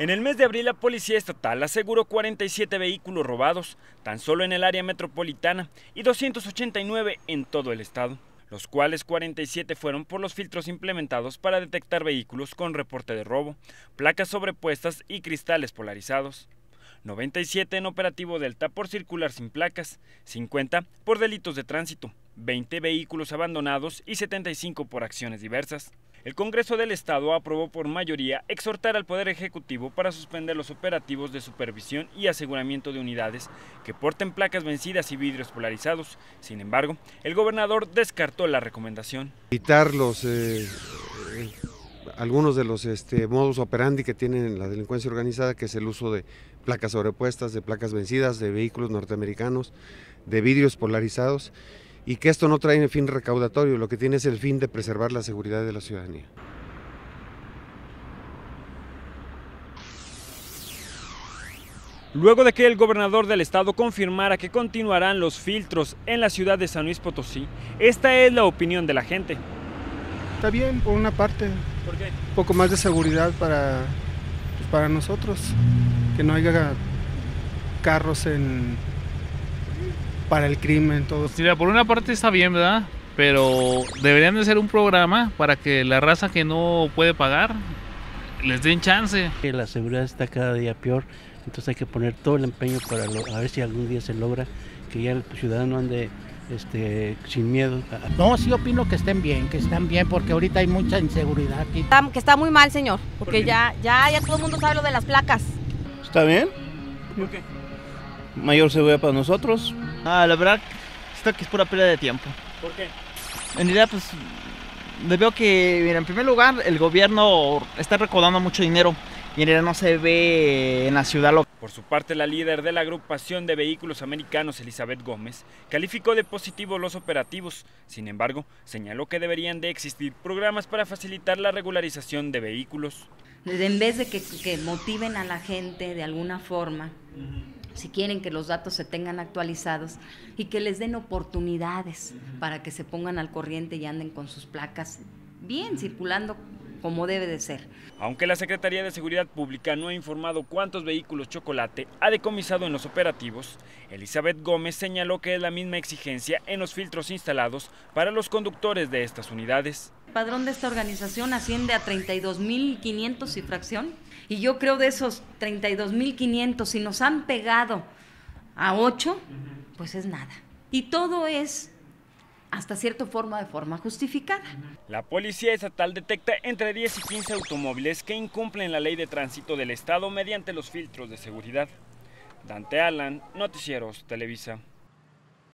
En el mes de abril, la Policía Estatal aseguró 47 vehículos robados, tan solo en el área metropolitana, y 289 en todo el estado, los cuales 47 fueron por los filtros implementados para detectar vehículos con reporte de robo, placas sobrepuestas y cristales polarizados. 97 en operativo Delta por circular sin placas, 50 por delitos de tránsito, 20 vehículos abandonados y 75 por acciones diversas. El Congreso del Estado aprobó por mayoría exhortar al Poder Ejecutivo para suspender los operativos de supervisión y aseguramiento de unidades que porten placas vencidas y vidrios polarizados. Sin embargo, el gobernador descartó la recomendación. Evitar los, eh, algunos de los este, modus operandi que tiene la delincuencia organizada, que es el uso de placas sobrepuestas, de placas vencidas, de vehículos norteamericanos, de vidrios polarizados y que esto no trae un fin recaudatorio, lo que tiene es el fin de preservar la seguridad de la ciudadanía. Luego de que el gobernador del estado confirmara que continuarán los filtros en la ciudad de San Luis Potosí, esta es la opinión de la gente. Está bien, por una parte. ¿Por qué? Un poco más de seguridad para, pues, para nosotros, que no haya carros en, para el crimen, todo. Mira, por una parte está bien, ¿verdad? Pero deberían de ser un programa para que la raza que no puede pagar les den chance. La seguridad está cada día peor, entonces hay que poner todo el empeño para a ver si algún día se logra que ya el ciudadano ande este, sin miedo. No, sí opino que estén bien, que están bien, porque ahorita hay mucha inseguridad aquí. Está, que está muy mal, señor, porque ya, ya, ya todo el mundo sabe lo de las placas. ¿Está bien? ¿Por qué? Mayor seguridad para nosotros. Ah, la verdad, esto que es pura pérdida de tiempo. ¿Por qué? En realidad, pues, le veo que, mira, en primer lugar, el gobierno está recaudando mucho dinero y en realidad no se ve en la ciudad lo Por su parte, la líder de la agrupación de vehículos americanos, Elizabeth Gómez, calificó de positivo los operativos. Sin embargo, señaló que deberían de existir programas para facilitar la regularización de vehículos. En vez de que, que motiven a la gente de alguna forma, si quieren que los datos se tengan actualizados y que les den oportunidades para que se pongan al corriente y anden con sus placas bien circulando como debe de ser. Aunque la Secretaría de Seguridad Pública no ha informado cuántos vehículos chocolate ha decomisado en los operativos, Elizabeth Gómez señaló que es la misma exigencia en los filtros instalados para los conductores de estas unidades. El padrón de esta organización asciende a 32.500 y fracción. Y yo creo de esos 32.500, si nos han pegado a 8, pues es nada. Y todo es hasta cierta forma de forma justificada. La Policía Estatal detecta entre 10 y 15 automóviles que incumplen la ley de tránsito del Estado mediante los filtros de seguridad. Dante Alan, Noticieros, Televisa.